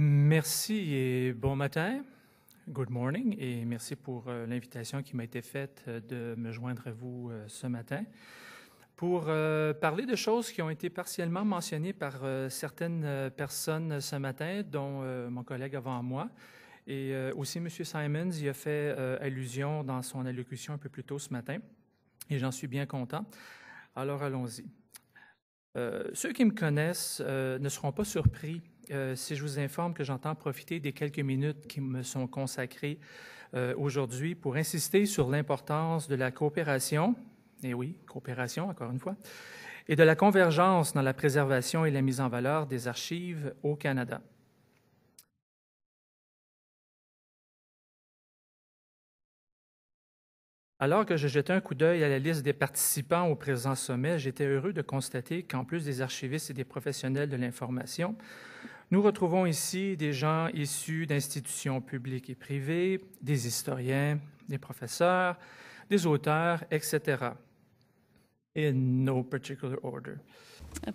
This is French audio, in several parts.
Merci et bon matin. Good morning et merci pour euh, l'invitation qui m'a été faite euh, de me joindre à vous euh, ce matin pour parler de choses qui ont été partiellement mentionnées par certaines personnes ce matin, dont mon collègue avant moi. Et aussi, M. Simons y a fait allusion dans son allocution un peu plus tôt ce matin, et j'en suis bien content. Alors, allons-y. ceux qui me connaissent ne seront pas surpris euh, si je vous informe que j'entends profiter des quelques minutes qui me sont consacrées euh, aujourd'hui pour insister sur l'importance de la coopération, et oui, coopération encore une fois, et de la convergence dans la préservation et la mise en valeur des archives au Canada. Alors que je jetais un coup d'œil à la liste des participants au présent sommet, j'étais heureux de constater qu'en plus des archivistes et des professionnels de l'information, nous retrouvons ici des gens issus d'institutions publiques et privées, des historiens, des professeurs, des auteurs, etc. In no particular order.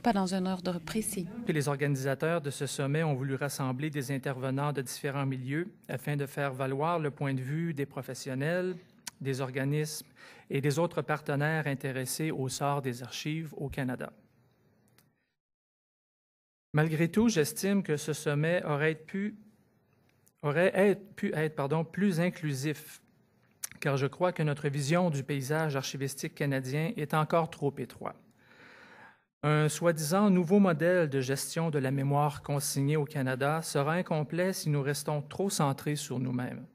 Pas dans un ordre précis. les organisateurs de ce sommet ont voulu rassembler des intervenants de différents milieux afin de faire valoir le point de vue des professionnels, des organismes et des autres partenaires intéressés au sort des archives au Canada. Malgré tout, j'estime que ce sommet aurait pu, être plus inclusif, car je crois que notre vision du paysage archivistique canadien est encore trop étroite. Un soi-disant nouveau modèle de gestion de la mémoire consignée au Canada sera incomplet si nous restons trop centrés sur nous-mêmes.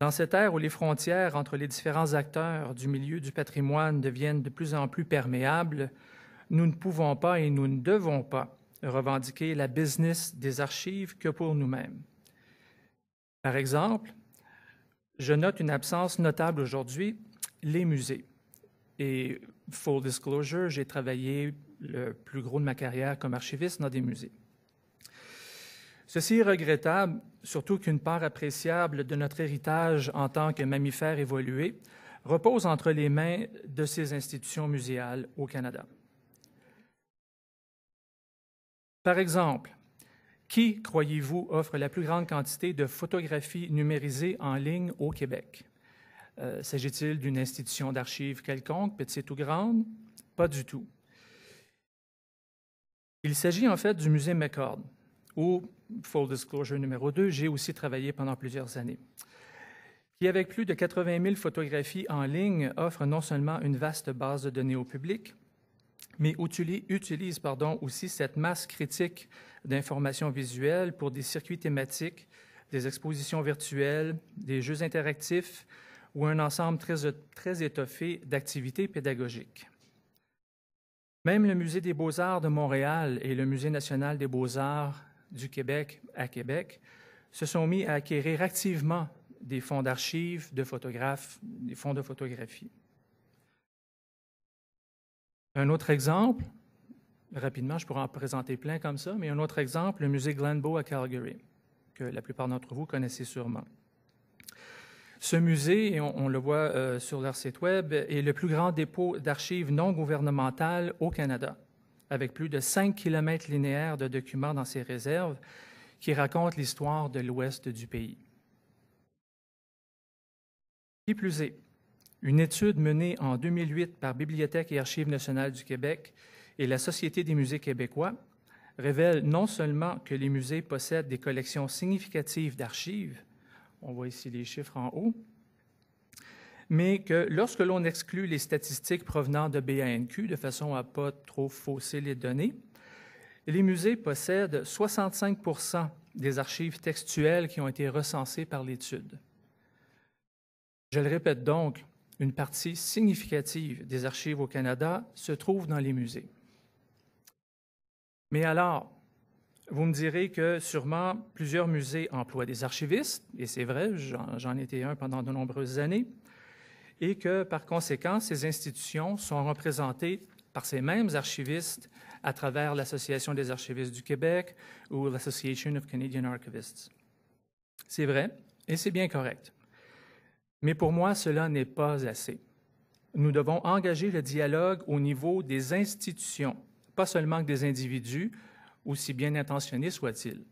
Dans cette ère où les frontières entre les différents acteurs du milieu du patrimoine deviennent de plus en plus perméables, nous ne pouvons pas et nous ne devons pas revendiquer la business des archives que pour nous-mêmes. Par exemple, je note une absence notable aujourd'hui, les musées. Et full disclosure, j'ai travaillé le plus gros de ma carrière comme archiviste dans des musées. Ceci est regrettable, surtout qu'une part appréciable de notre héritage en tant que mammifère évolué repose entre les mains de ces institutions muséales au Canada. Par exemple, qui, croyez-vous, offre la plus grande quantité de photographies numérisées en ligne au Québec? Euh, s'agit-il d'une institution d'archives quelconque, petite ou grande? Pas du tout. Il s'agit en fait du musée McCord, où, full disclosure numéro 2, j'ai aussi travaillé pendant plusieurs années, qui, avec plus de 80 000 photographies en ligne, offre non seulement une vaste base de données au public, mais utilise aussi cette masse critique d'informations visuelles pour des circuits thématiques, des expositions virtuelles, des jeux interactifs ou un ensemble très, très étoffé d'activités pédagogiques. Même le Musée des beaux-arts de Montréal et le Musée national des beaux-arts du Québec à Québec se sont mis à acquérir activement des fonds d'archives, de photographes, des fonds de photographie. Un autre exemple, rapidement, je pourrais en présenter plein comme ça, mais un autre exemple, le musée Glenbow à Calgary, que la plupart d'entre vous connaissez sûrement. Ce musée, on, le voit euh, sur leur site Web, est le plus grand dépôt d'archives non gouvernementales au Canada, avec plus de 5 km linéaires de documents dans ses réserves qui racontent l'histoire de l'ouest du pays. Qui plus est, une étude menée en 2008 par Bibliothèque et Archives nationales du Québec et la Société des musées québécois révèle non seulement que les musées possèdent des collections significatives d'archives, on voit ici les chiffres en haut, mais que lorsque l'on exclut les statistiques provenant de BANQ de façon à ne pas trop fausser les données, les musées possèdent 65% des archives textuelles qui ont été recensées par l'étude. Je le répète donc, une partie significative des archives au Canada se trouve dans les musées. Mais alors, vous me direz que sûrement plusieurs musées emploient des archivistes, et c'est vrai, j'en étais un pendant de nombreuses années, et que par conséquent, ces institutions sont représentées par ces mêmes archivistes à travers l'Association des archivistes du Québec ou l'Association of Canadian Archivists. C'est vrai, et c'est bien correct. Mais pour moi, cela n'est pas assez. Nous devons engager le dialogue au niveau des institutions, pas seulement des individus, aussi bien intentionnés soient-ils.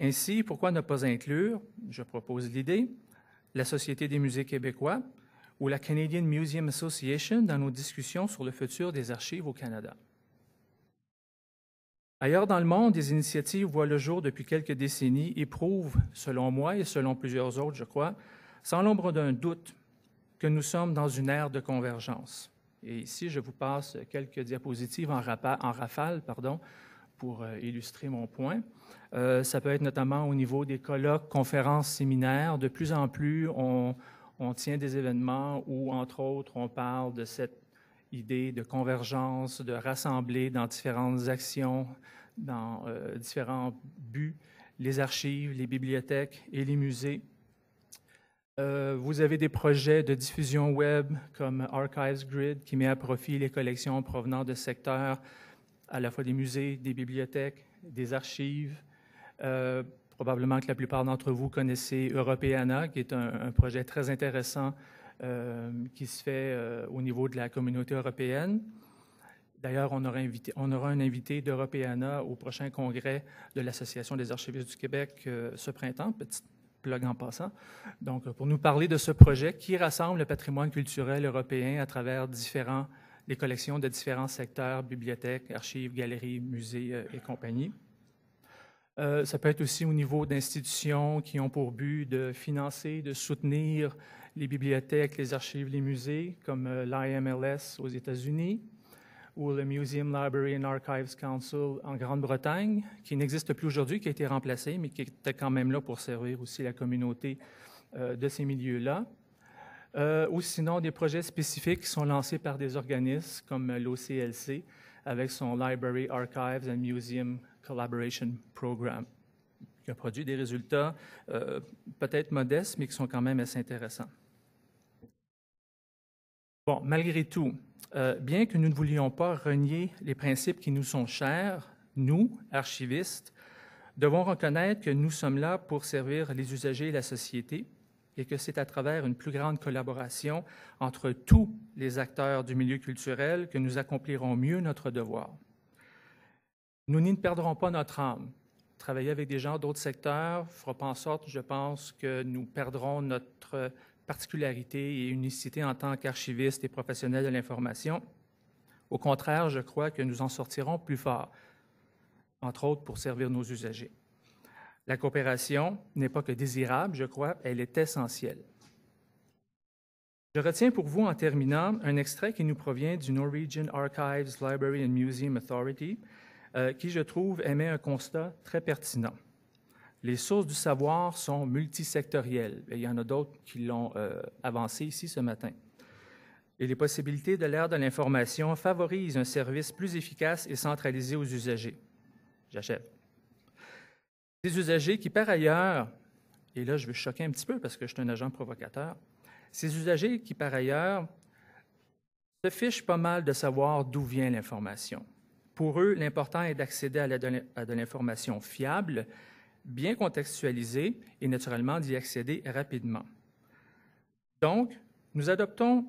Ainsi, pourquoi ne pas inclure, je propose l'idée, la Société des musées québécois ou la Canadian Museum Association dans nos discussions sur le futur des archives au Canada? Ailleurs dans le monde, des initiatives voient le jour depuis quelques décennies et prouvent, selon moi et selon plusieurs autres, je crois, sans l'ombre d'un doute, que nous sommes dans une ère de convergence. Et ici, je vous passe quelques diapositives en, rafale pardon, pour euh, illustrer mon point. Euh, ça peut être notamment au niveau des colloques, conférences, séminaires. De plus en plus, on, tient des événements où, entre autres, on parle de cette idée de convergence, de rassembler dans différentes actions, dans euh, différents buts, les archives, les bibliothèques et les musées. Vous avez des projets de diffusion web comme Archives Grid qui met à profit les collections provenant de secteurs à la fois des musées, des bibliothèques, des archives. Euh, probablement que la plupart d'entre vous connaissez Europeana, qui est un, projet très intéressant euh, qui se fait euh, au niveau de la communauté européenne. D'ailleurs, on, on, aura un invité d'Europeana au prochain congrès de l'Association des archivistes du Québec ce printemps, petite plug en passant. Donc, pour nous parler de ce projet qui rassemble le patrimoine culturel européen à travers différents les collections de différents secteurs, bibliothèques, archives, galeries, musées euh, et compagnie. Euh, ça peut être aussi au niveau d'institutions qui ont pour but de financer, de soutenir les bibliothèques, les archives, les musées, comme euh, l'IMLS aux États-Unis ou le Museum Library and Archives Council en Grande-Bretagne, qui n'existe plus aujourd'hui, qui a été remplacé, mais qui était quand même là pour servir aussi la communauté de ces milieux-là. Euh, ou sinon des projets spécifiques qui sont lancés par des organismes comme l'OCLC avec son Library Archives and Museum Collaboration Program, qui a produit des résultats euh, peut-être modestes, mais qui sont quand même assez intéressants. Bon, malgré tout, euh, bien que nous ne voulions pas renier les principes qui nous sont chers, nous, archivistes, devons reconnaître que nous sommes là pour servir les usagers et la société, et que c'est à travers une plus grande collaboration entre tous les acteurs du milieu culturel que nous accomplirons mieux notre devoir. Nous n'y perdrons pas notre âme. Travailler avec des gens d'autres secteurs fera pas en sorte, je pense, que nous perdrons notre particularité et unicité en tant qu'archivistes et professionnels de l'information. Au contraire, je crois que nous en sortirons plus forts, entre autres pour servir nos usagers. La coopération n'est pas que désirable, je crois, elle est essentielle. Je retiens pour vous en terminant un extrait qui nous provient du Norwegian Archives, Library and Museum Authority, euh, qui, je trouve, émet un constat très pertinent. Les sources du savoir sont multisectorielles, il y en a d'autres qui l'ont euh, avancé ici ce matin. Et les possibilités de l'ère de l'information favorisent un service plus efficace et centralisé aux usagers. J'achève. Ces usagers qui, par ailleurs, et là je veux choquer un petit peu parce que je suis un agent provocateur, ces usagers qui, par ailleurs, se fichent pas mal de savoir d'où vient l'information. Pour eux, l'important est d'accéder à, de l'information fiable, bien contextualisée et naturellement d'y accéder rapidement. Donc, nous adoptons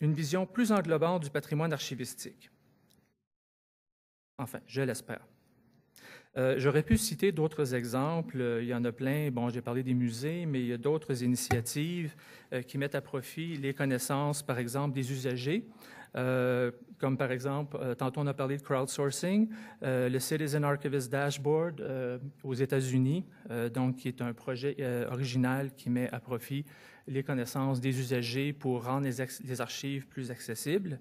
une vision plus englobante du patrimoine archivistique. Enfin, je l'espère. Euh, j'aurais pu citer d'autres exemples. Il y en a plein. Bon, j'ai parlé des musées, mais il y a d'autres initiatives euh, qui mettent à profit les connaissances, par exemple, des usagers. Comme par exemple, tantôt on a parlé de crowdsourcing, le Citizen Archivist Dashboard aux États-Unis, donc qui est un projet original qui met à profit les connaissances des usagers pour rendre les archives plus accessibles.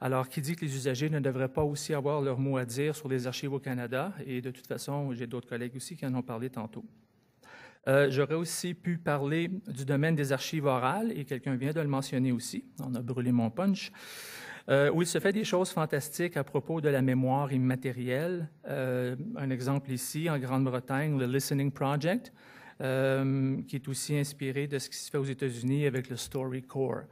Alors, qui dit que les usagers ne devraient pas aussi avoir leur mot à dire sur les archives au Canada? Et de toute façon, j'ai d'autres collègues aussi qui en ont parlé tantôt. Euh, j'aurais aussi pu parler du domaine des archives orales, et quelqu'un vient de le mentionner aussi. On a brûlé mon punch. Euh, où il se fait des choses fantastiques à propos de la mémoire immatérielle. Euh, un exemple ici, en Grande-Bretagne, le Listening Project, qui est aussi inspiré de ce qui se fait aux États-Unis avec le StoryCorps.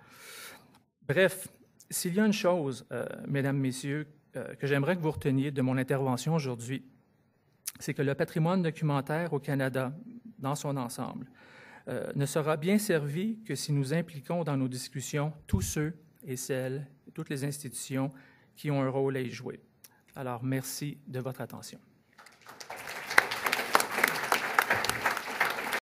Bref, s'il y a une chose, euh, mesdames, messieurs, euh, que j'aimerais que vous reteniez de mon intervention aujourd'hui, c'est que le patrimoine documentaire au Canada, dans son ensemble, euh, ne sera bien servi que si nous impliquons dans nos discussions tous ceux et celles, toutes les institutions qui ont un rôle à y jouer. Alors, merci de votre attention.